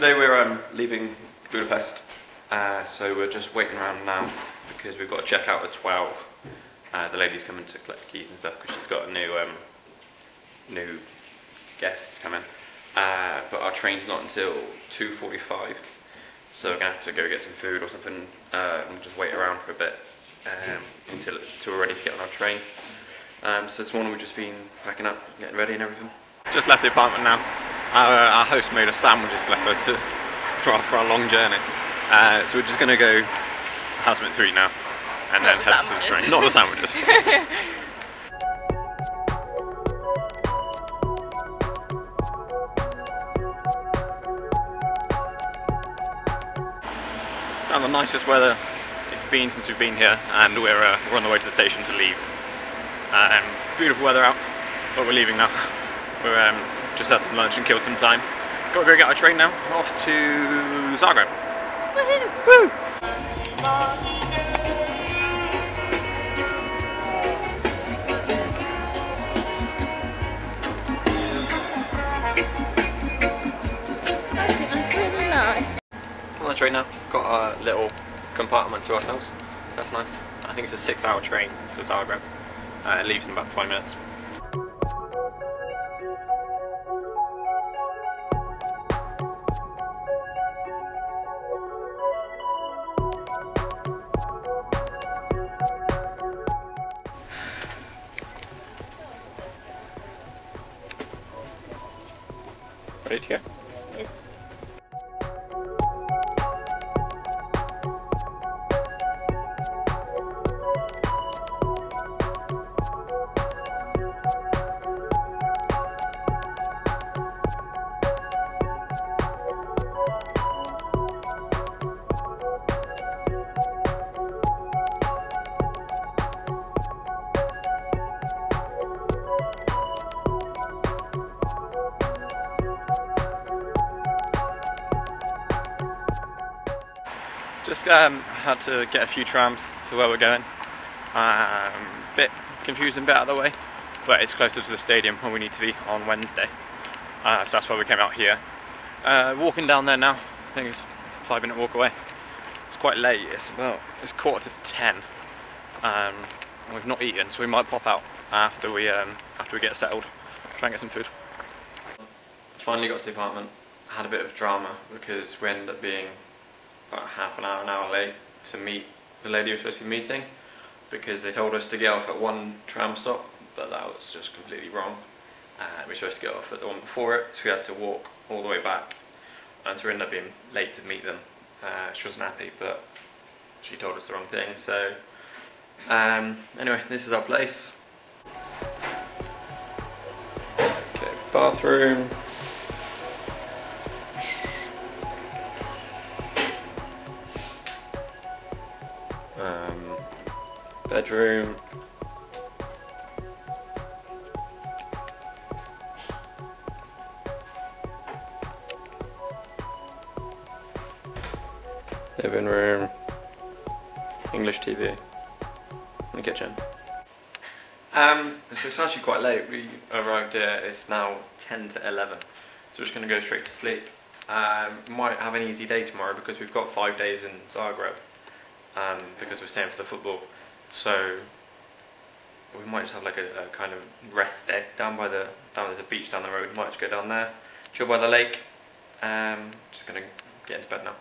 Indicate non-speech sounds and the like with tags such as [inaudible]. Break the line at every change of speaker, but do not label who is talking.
Today we're um, leaving Budapest, uh, so we're just waiting around now because we've got to check out at 12. Uh, the lady's coming to collect the keys and stuff because she's got a new um, new guests coming. Uh, but our train's not until 2.45, so we're going to have to go get some food or something uh, and just wait around for a bit um, until, until we're ready to get on our train. Um, so this morning we've just been packing up, getting ready and everything. Just left the apartment now. Our, uh, our host made us sandwiches, bless her, [laughs] to, for, our, for our long journey. Uh, so we're just going to go something to eat now and
Not
then
the
head to the train. Not the sandwiches. [laughs] It's not the nicest weather it's been since we've been here, and we're uh, we're on the way to the station to leave. Um, beautiful weather out, but we're leaving now. [laughs] We're um, just had some lunch and killed some time. Got to go get our train now, off to Zagreb. Woo! On the train now, got a little compartment to ourselves. That's nice. I think it's a six-hour train to Zagreb. Uh, it leaves in about 20 minutes. Ready to Just um, had to get a few trams to where we're going. Um, bit confusing, bit out of the way, but it's closer to the stadium where we need to be on Wednesday. Uh, so that's why we came out here. Uh, walking down there now. I think it's a five minute walk away. It's quite late. It's about it's quarter to ten. Um, we've not eaten, so we might pop out after we um, after we get settled. Try and get some food. Finally got to the apartment. Had a bit of drama because we ended up being about half an hour, an hour late to meet the lady we were supposed to be meeting because they told us to get off at one tram stop, but that was just completely wrong. Uh, we were supposed to get off at the one before it, so we had to walk all the way back, and so we ended up being late to meet them. Uh, she wasn't happy, but she told us the wrong thing. So um, anyway, this is our place. Okay, bathroom. Bedroom. Living room, English TV, and kitchen. Um, so it's actually quite late. We arrived here. It's now ten to eleven, so we're just going to go straight to sleep. Um, might have an easy day tomorrow because we've got five days in Zagreb um, because we're staying for the football. So we might just have like a, a kind of rest day down by the down there's a beach down the road. Might just go down there, chill by the lake. Um, just gonna get into bed now.